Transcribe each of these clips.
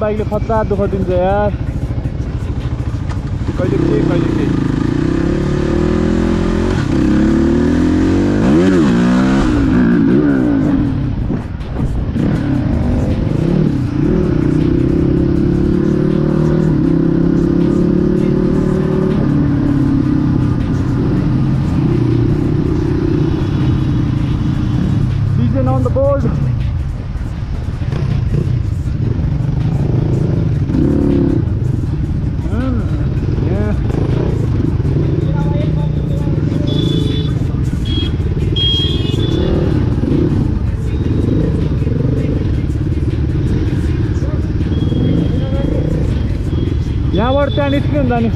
बाइकले खतरा दुःख दिन्छ यार। कहिले के कहिले के? var bir tane istiyorum da hani.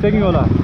técnico la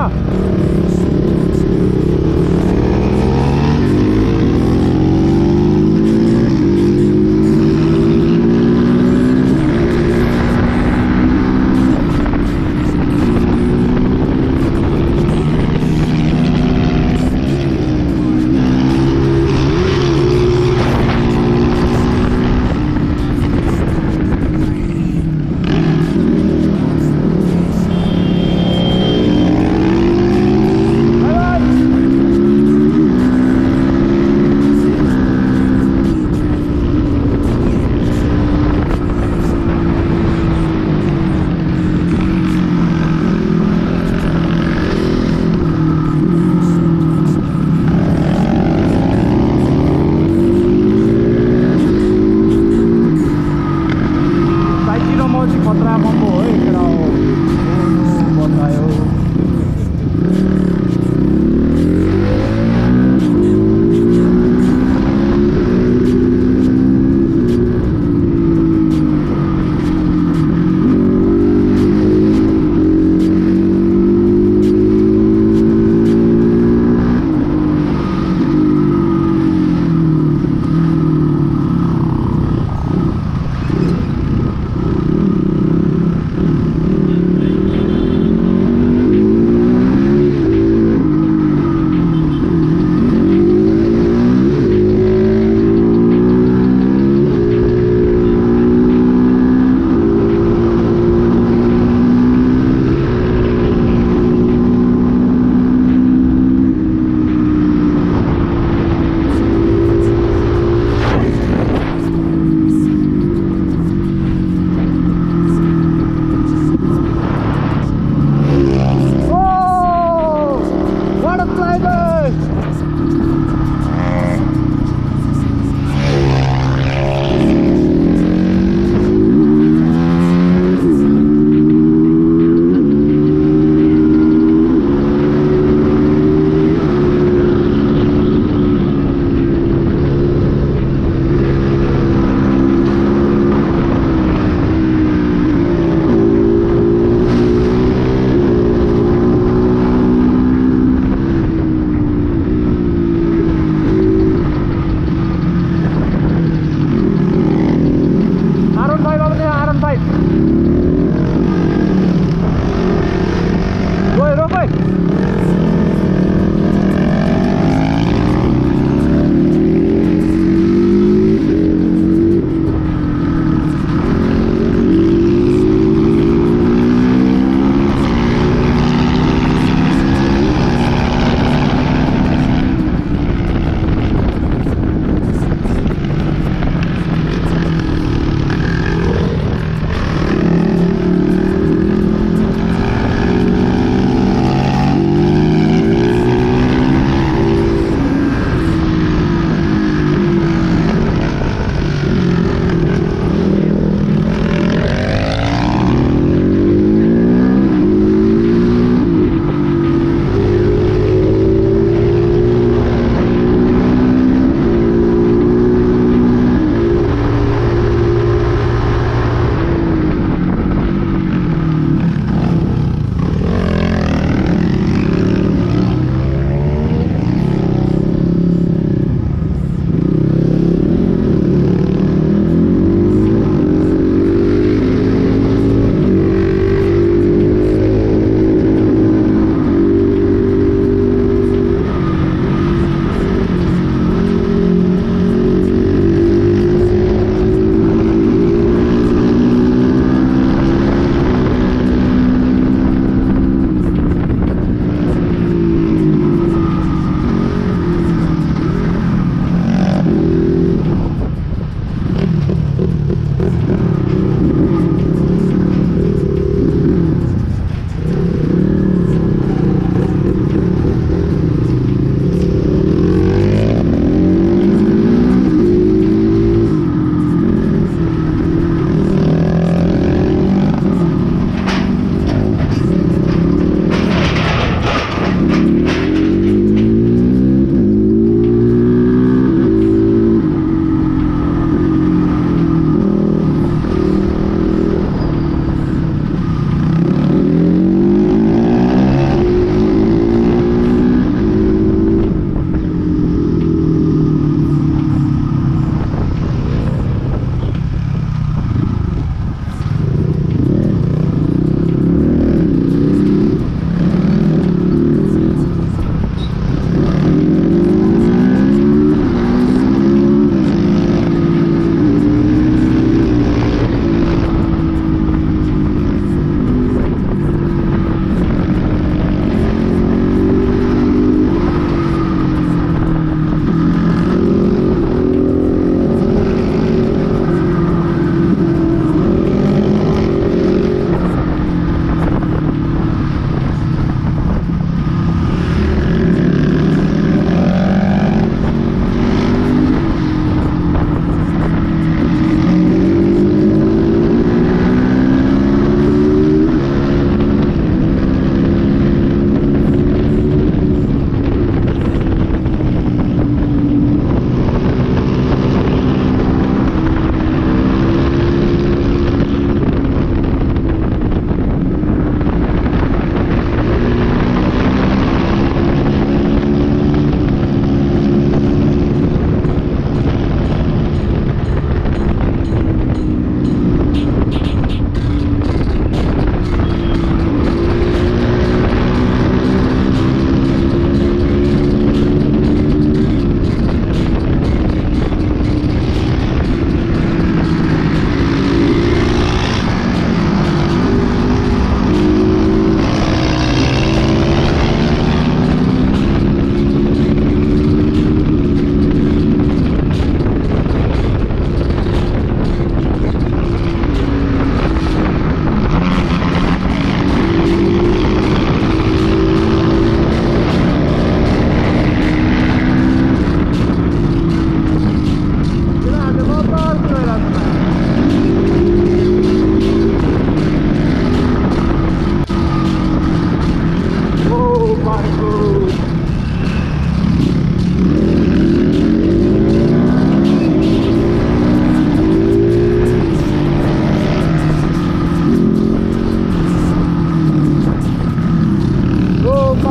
अगाडि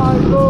my God.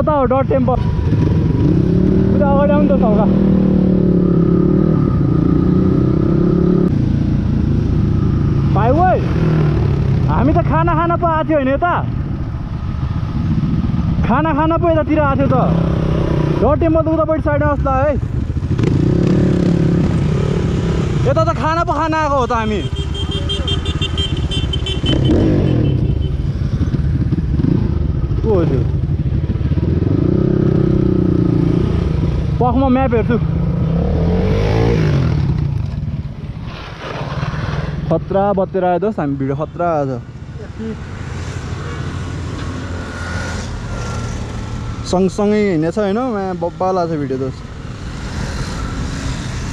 कता हो डट टेम्पल अगाडि आउनु त सौका भाइ ओइ हामी त खाना खान पो आएको थियो होइन यता खाना खान पो यतातिर आएको थियो त डट टेम्पल त उतापट्टि साइडमा जस्तो है यता त खाना पो खान आएको हो त हामी को हो पखमा म्याप हेर्छु खतरा बत्तेर आयो दोस् हामी भिडियो खतरा आयो सँगसँगै हिँडेछ होइन बब्बा लाग्छ भिडियो दोस्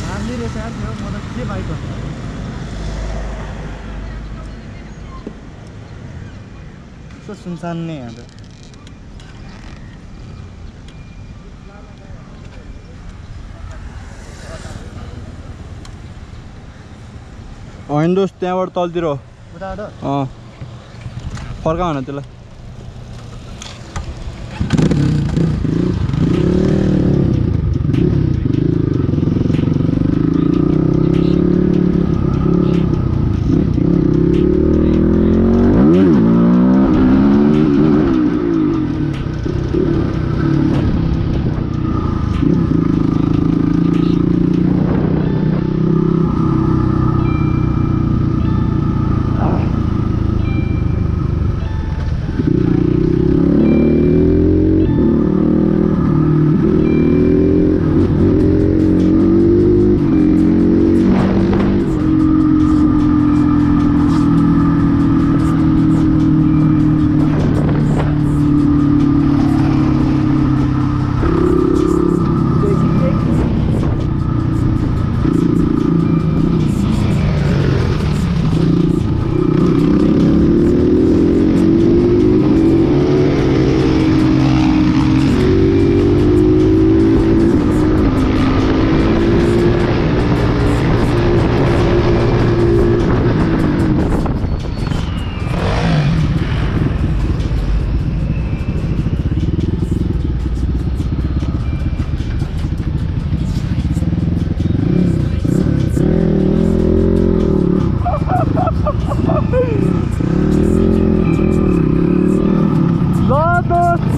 हामी रहेछ यार त्यो म त के बाइक हो कस्तो सुनसान नै होइन दोस् त्यहाँबाट तलतिर हो। फर्का हुन त्यसलाई।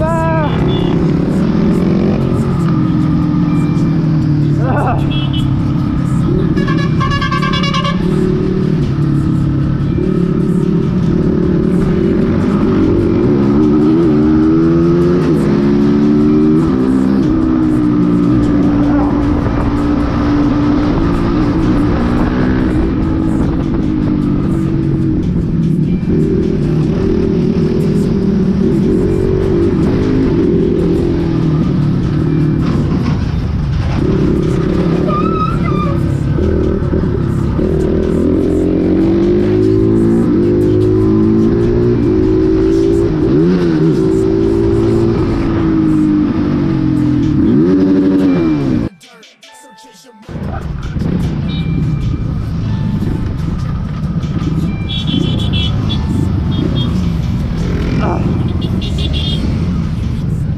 दोस्त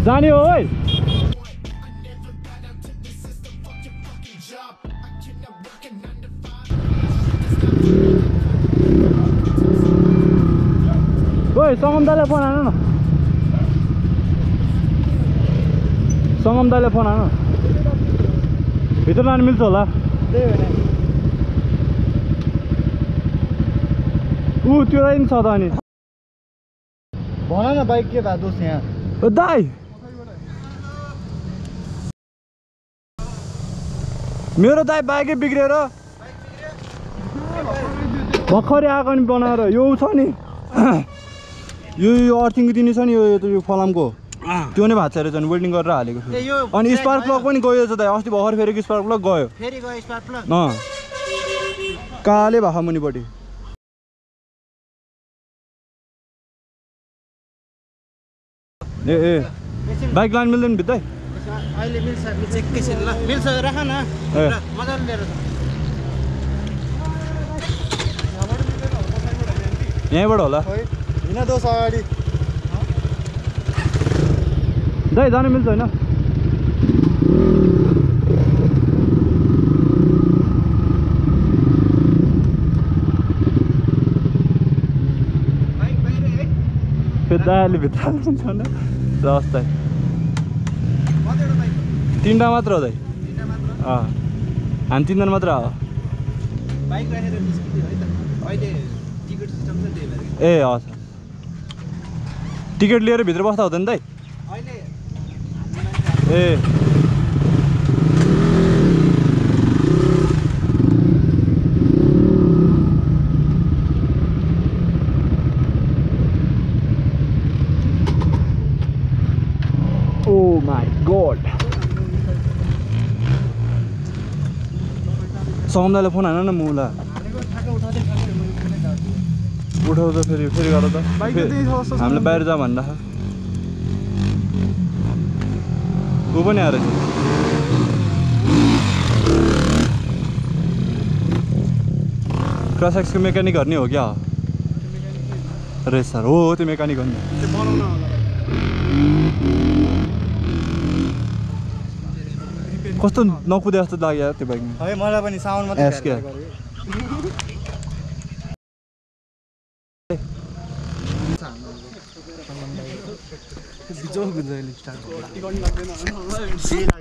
जाने हो है ओइ सङ्गम दाइलाई फोन हान न। सङ्गम दाइलाई फोन हान भित्र लानु मिल्छ होला। ऊ त्यो पनि छ त अनि भन न बाइक के भएको दोष यहाँ? ओ मेरो दाइ बाइकै बिग्रेर भर्खरै आएको नि बनाएर यो छ नि। यो यो अर्थिङको दिने छ नि यो यो फलामको। त्यो नै भएको छ रहेछ नि वेल्डिङ गरेर हालेको ए, छु यो अनि स्पार्क प्लग पनि गयो छ दाइ अस्ति भर्खर फेरि स्पार्क प्लग गयो। अँ। काले भएको मुनिपट्टि। ए ए। बाइक लानु मिल्दैन भित्रै? अहिले मिल्छ मिल्छ एकैछिन ल? मिल्छ राख न। मजाले लिएर। यहीँबाट होला? हिँड दोष अगाडि। दाइ जानु मिल्छ होइन। फेरि भित्र भने रस् दाइ तिनवटा मात्र हो दाइ अँ हामी तिनजना मात्र हो। ए हस् टिकट लिएर भित्र बस्दा हुँदैन दाइ ए समदाले फोन हान न उठाउँदै कुनै गर्थेँ। उठाउँदा फेरि फेरि गर त। त। हामीले बाहिर जा भन्दा। ऊ पनि आएर क्रसएक्सको मेकानिक गर्ने हो क्या? रेसर हो त्यो मेकानिक हो नि त्यो बनाउन होला कस्तो नकुदे जस्तो लाग्यो त्यो बाइकमा है मलाई पनि साउन्ड मात्रै एस क्या? हेरेर गरेको। बिजोग हुन्छ अहिले स्टार्ट टिकट लाग्दैन